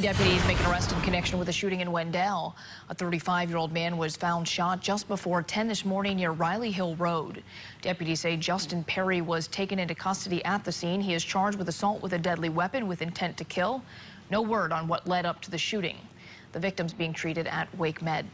Deputies make an arrest in connection with a shooting in Wendell. A 35-year-old man was found shot just before 10 this morning near Riley Hill Road. Deputies say Justin Perry was taken into custody at the scene. He is charged with assault with a deadly weapon with intent to kill. No word on what led up to the shooting. The victim's being treated at Wake Med.